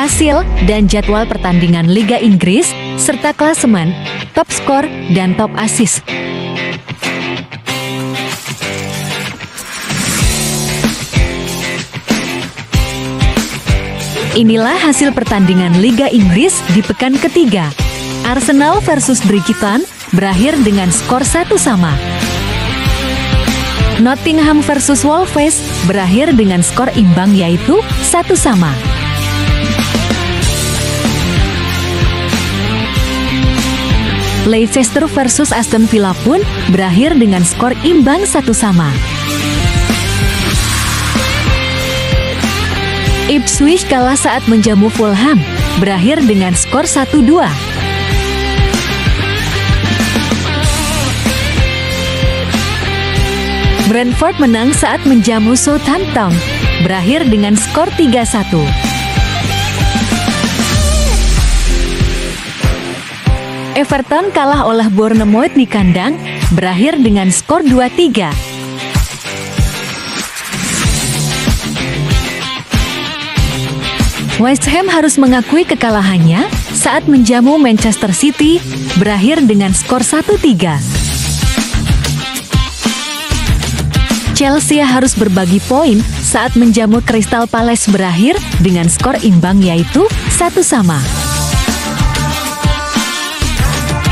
hasil dan jadwal pertandingan Liga Inggris, serta klasemen, top skor, dan top assist. Inilah hasil pertandingan Liga Inggris di pekan ketiga. Arsenal versus Brighton berakhir dengan skor satu sama. Nottingham versus Wolves berakhir dengan skor imbang yaitu satu sama. Leicester versus Aston Villa pun berakhir dengan skor imbang satu sama. Ipswich kalah saat menjamu Fulham, berakhir dengan skor 1-2. Brentford menang saat menjamu Southampton, berakhir dengan skor 3-1. Everton kalah oleh Bournemouth di kandang, berakhir dengan skor 2-3. West Ham harus mengakui kekalahannya saat menjamu Manchester City, berakhir dengan skor 1-3. Chelsea harus berbagi poin saat menjamu Crystal Palace berakhir dengan skor imbang yaitu satu sama.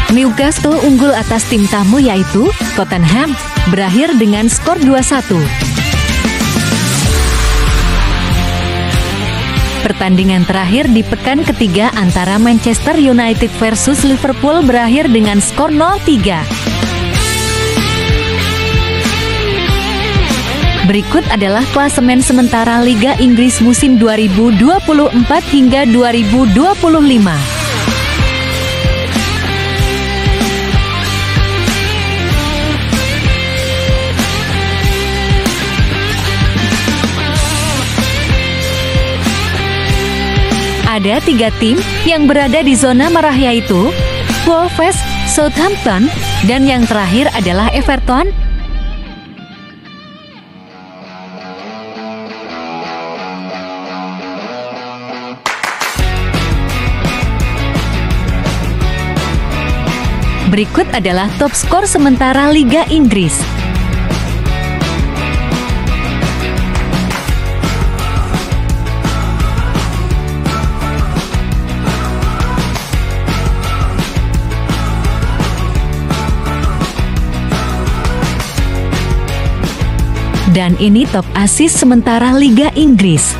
Newcastle unggul atas tim tamu yaitu Tottenham, berakhir dengan skor 2-1. Pertandingan terakhir di pekan ketiga antara Manchester United versus Liverpool berakhir dengan skor 0-3. Berikut adalah klasemen sementara Liga Inggris musim 2024 hingga 2025. Ada tiga tim yang berada di zona merah yaitu Wolves, Southampton, dan yang terakhir adalah Everton. Berikut adalah top skor sementara Liga Inggris. Dan ini top asis sementara Liga Inggris.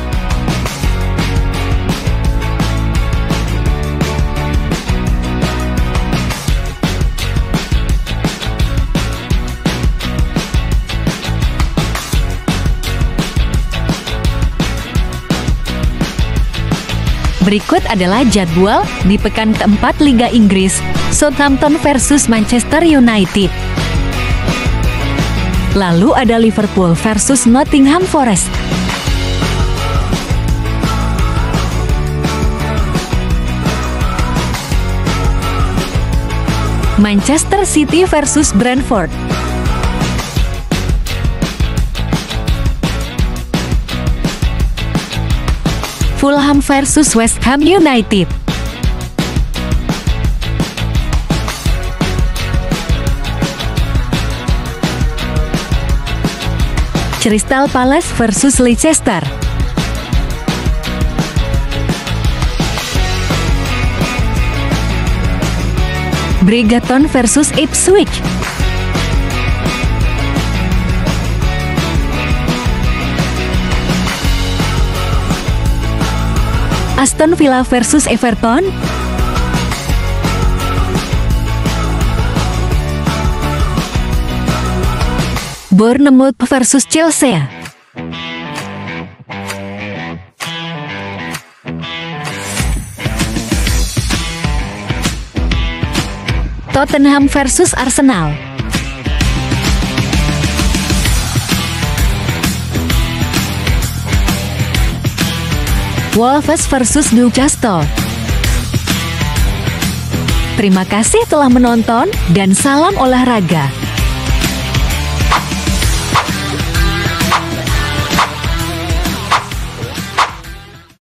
Berikut adalah jadwal di pekan keempat Liga Inggris, Southampton versus Manchester United. Lalu ada Liverpool versus Nottingham Forest. Manchester City versus Brentford. Fulham versus West Ham United. Crystal Palace versus Leicester. Brighton versus Ipswich. Aston Villa versus Everton. Bournemouth versus Chelsea. Tottenham versus Arsenal. Wolves versus Newcastle. Terima kasih telah menonton dan salam olahraga.